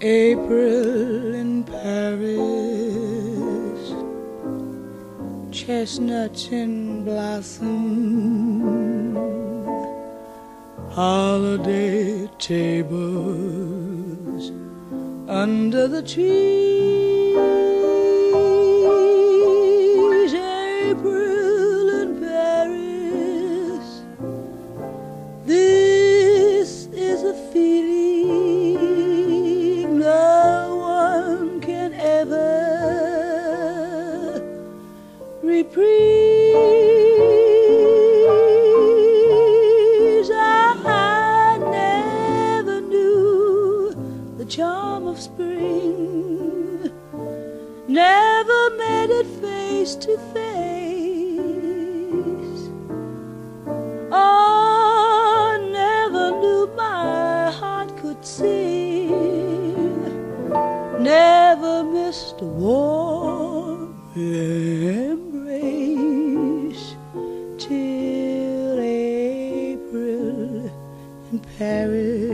April in Paris, chestnuts in blossom, holiday tables under the trees. reprise. I, I never knew the charm of spring, never met it face to face. Paris.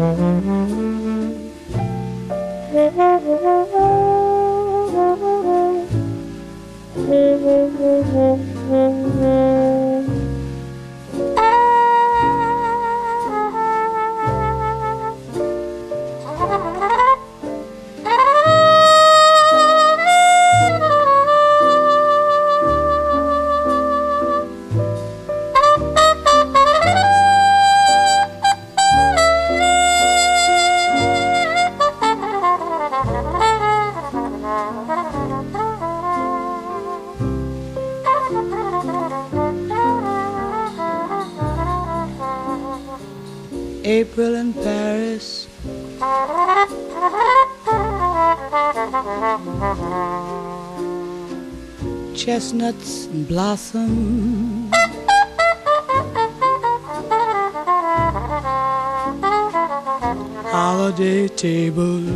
Mm-hmm. April in Paris. Chestnuts and blossom. Holiday tables.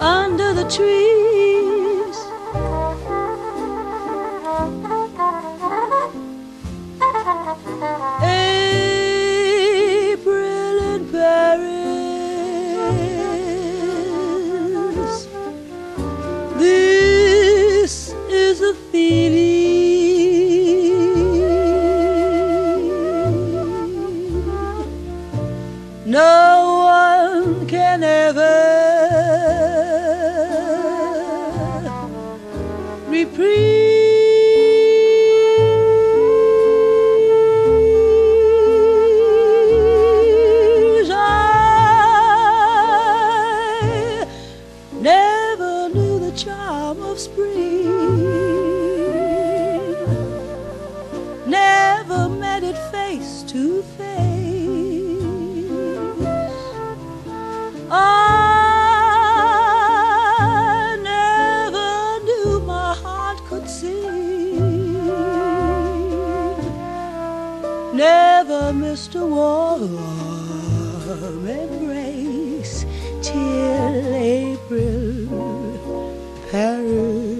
Under the trees. to face. I never knew my heart could see. Never missed a warm embrace till April Paris.